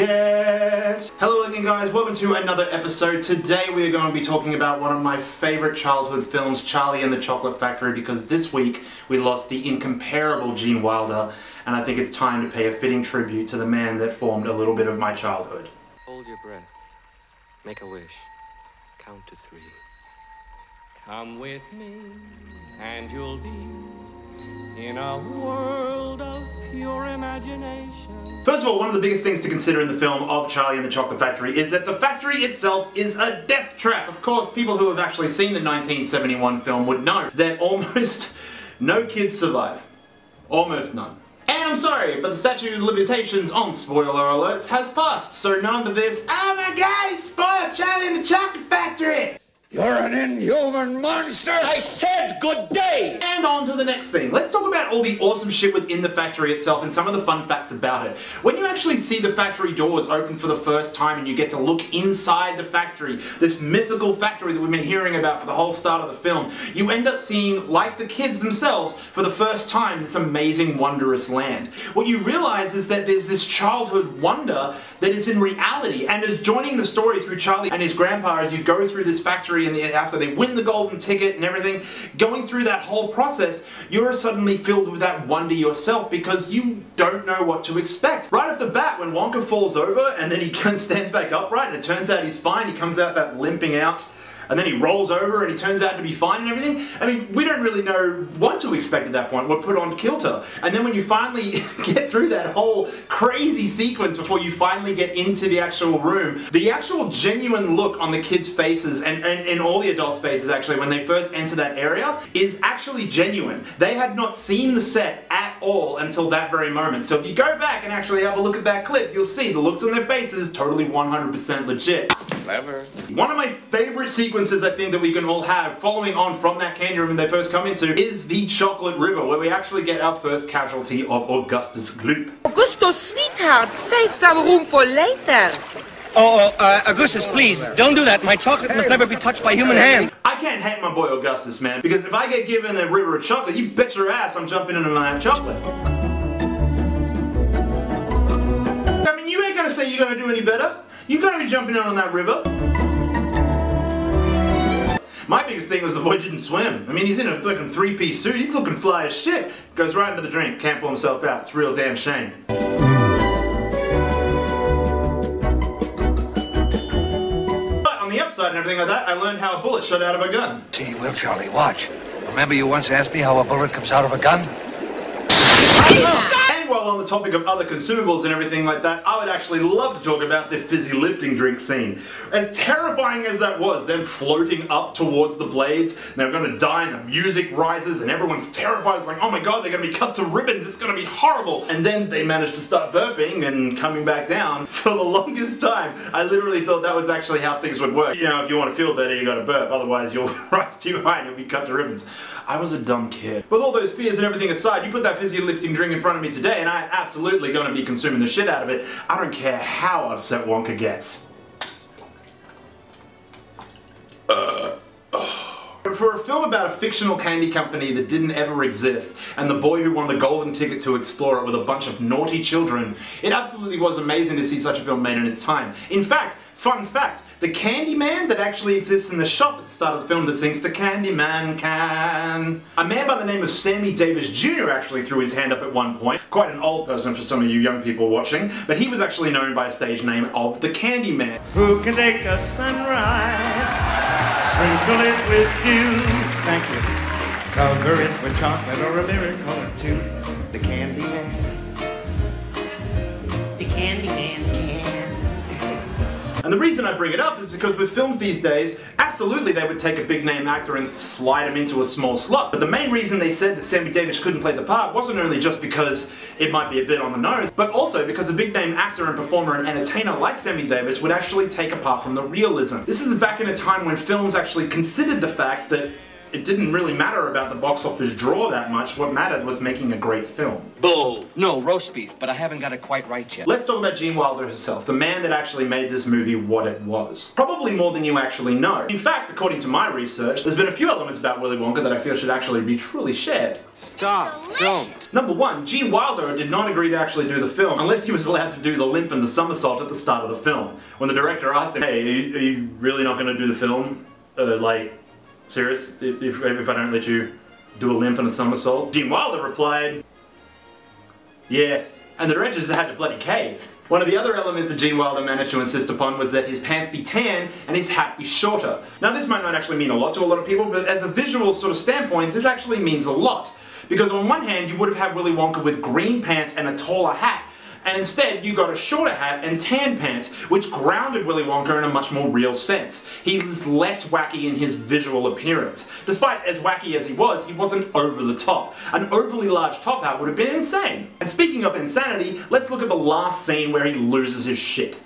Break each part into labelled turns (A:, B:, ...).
A: yet. Hello again guys, welcome to another episode. Today we are going to be talking about one of my favorite childhood films, Charlie and the Chocolate Factory, because this week we lost the incomparable Gene Wilder, and I think it's time to pay a fitting tribute to the man that formed a little bit of my childhood.
B: Hold your breath. Make a wish. Count to three. Come with me, and you'll be in a world pure imagination.
A: First of all, one of the biggest things to consider in the film of Charlie and the Chocolate Factory is that the factory itself is a death trap. Of course, people who have actually seen the 1971 film would know that almost no kids survive. Almost none. And I'm sorry, but the statute of limitations on spoiler alerts has passed, so none of this, oh my god, he spoiled Charlie and the Chocolate Factory!
C: You're an inhuman monster!
D: I said good day!
A: And on to the next thing. Let's talk about all the awesome shit within the factory itself and some of the fun facts about it. When you actually see the factory doors open for the first time and you get to look inside the factory, this mythical factory that we've been hearing about for the whole start of the film, you end up seeing, like the kids themselves, for the first time, this amazing, wondrous land. What you realize is that there's this childhood wonder that is in reality and is joining the story through Charlie and his grandpa as you go through this factory and the, after they win the golden ticket and everything, going through that whole process, you're suddenly filled with that wonder yourself because you don't know what to expect. Right off the bat, when Wonka falls over and then he stands back upright and it turns out he's fine, he comes out that limping out and then he rolls over and he turns out to be fine and everything. I mean, we don't really know what to expect at that point. We're put on kilter. And then when you finally get through that whole crazy sequence before you finally get into the actual room, the actual genuine look on the kids' faces and, and, and all the adults' faces actually when they first enter that area is actually genuine. They had not seen the set at all until that very moment. So if you go back and actually have a look at that clip, you'll see the looks on their faces totally 100% legit.
B: Clever.
A: One of my favorite sequences I think that we can all have following on from that candy room they first come into is the Chocolate River where we actually get our first casualty of Augustus Gloop.
E: Augustus, sweetheart, save some room for later.
D: Oh, uh, Augustus, please, don't do that. My chocolate must never be touched by human hand.
A: I can't hate my boy Augustus, man, because if I get given a river of chocolate, you bet your ass I'm jumping into that chocolate. I mean, you ain't gonna say you're gonna do any better. You're gonna be jumping out on that river. My biggest thing was the boy didn't swim. I mean, he's in a fucking three-piece suit. He's looking fly as shit. Goes right into the drink. Can't pull himself out. It's a real damn shame. But on the upside and everything like that, I learned how a bullet shot out of a gun.
C: See, Will Charlie, watch. Remember you once asked me how a bullet comes out of a gun?
A: While on the topic of other consumables and everything like that, I would actually love to talk about the fizzy lifting drink scene. As terrifying as that was, them floating up towards the blades, they're gonna die and the music rises and everyone's terrified. It's like, oh my god, they're gonna be cut to ribbons, it's gonna be horrible. And then they managed to start burping and coming back down. For the longest time, I literally thought that was actually how things would work. You know, if you want to feel better, you gotta burp, otherwise you'll rise too high and you'll be cut to ribbons. I was a dumb kid. With all those fears and everything aside, you put that fizzy lifting drink in front of me today and I'm absolutely gonna be consuming the shit out of it. I don't care how upset Wonka gets. Uh, for a film about a fictional candy company that didn't ever exist, and the boy who won the golden ticket to explore it with a bunch of naughty children, it absolutely was amazing to see such a film made in its time. In fact, fun fact, the Candyman that actually exists in the shop at the start of the film that sings the Candyman can. A man by the name of Sammy Davis Jr. actually threw his hand up at one point. Quite an old person for some of you young people watching, but he was actually known by a stage name of the Candyman.
F: Who can take a sunrise, sprinkle it with dew? Thank you. Cover it with chocolate or a miracle or two. The candy man. The candy man can.
A: And the reason I bring it up is because with films these days, absolutely they would take a big name actor and slide him into a small slot. But the main reason they said that Sammy Davis couldn't play the part wasn't only just because it might be a bit on the nose, but also because a big name actor and performer and entertainer like Sammy Davis would actually take apart from the realism. This is back in a time when films actually considered the fact that it didn't really matter about the box office draw that much. What mattered was making a great film.
D: Bull. No, roast beef, but I haven't got it quite right yet.
A: Let's talk about Gene Wilder herself, the man that actually made this movie what it was. Probably more than you actually know. In fact, according to my research, there's been a few elements about Willy Wonka that I feel should actually be truly shared.
B: Stop. Don't.
A: Number one, Gene Wilder did not agree to actually do the film unless he was allowed to do the limp and the somersault at the start of the film. When the director asked him, hey, are you, are you really not going to do the film? Uh, like, serious? If, if, I don't let you do a limp and a somersault? Gene Wilder replied, yeah. And the directors had to bloody cave. One of the other elements that Gene Wilder managed to insist upon was that his pants be tan and his hat be shorter. Now this might not actually mean a lot to a lot of people, but as a visual sort of standpoint, this actually means a lot. Because on one hand, you would have had Willy Wonka with green pants and a taller hat, and instead you got a shorter hat and tan pants, which grounded Willy Wonka in a much more real sense. He was less wacky in his visual appearance. Despite as wacky as he was, he wasn't over the top. An overly large top hat would have been insane. And speaking of insanity, let's look at the last scene where he loses his shit.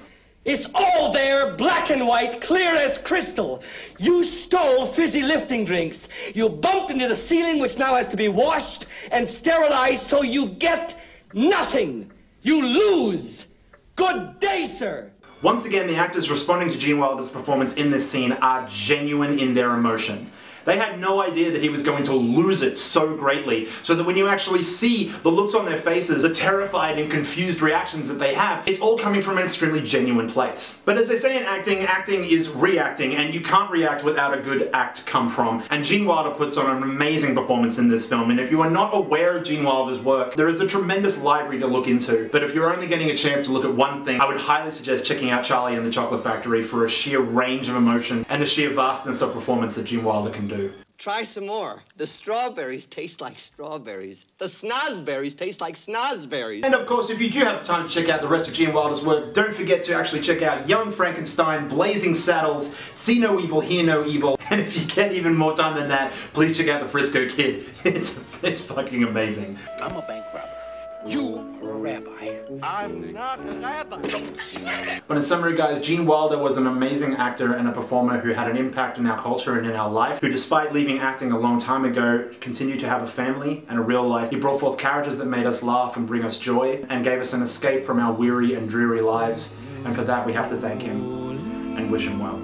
D: It's all there, black and white, clear as crystal. You stole fizzy lifting drinks. You bumped into the ceiling, which now has to be washed and sterilized, so you get nothing. You lose. Good day, sir.
A: Once again, the actors responding to Gene Wilder's performance in this scene are genuine in their emotion. They had no idea that he was going to lose it so greatly, so that when you actually see the looks on their faces, the terrified and confused reactions that they have, it's all coming from an extremely genuine place. But as they say in acting, acting is reacting, and you can't react without a good act come from. And Gene Wilder puts on an amazing performance in this film, and if you are not aware of Gene Wilder's work, there is a tremendous library to look into. But if you're only getting a chance to look at one thing, I would highly suggest checking out Charlie and the Chocolate Factory for a sheer range of emotion and the sheer vastness of performance that Gene Wilder can do.
B: Try some more. The strawberries taste like strawberries. The snozzberries taste like snozzberries.
A: And of course, if you do have time to check out the rest of Gene Wilder's work, don't forget to actually check out Young Frankenstein, Blazing Saddles, See No Evil, Hear No Evil, and if you get even more time than that, please check out The Frisco Kid. It's, it's fucking amazing.
G: I'm a bank robber. You are a rabbi. I'm not a rabbi.
A: But in summary guys, Gene Wilder was an amazing actor and a performer who had an impact in our culture and in our life, who despite leaving acting a long time ago, continued to have a family and a real life. He brought forth characters that made us laugh and bring us joy, and gave us an escape from our weary and dreary lives, and for that we have to thank him and wish him well.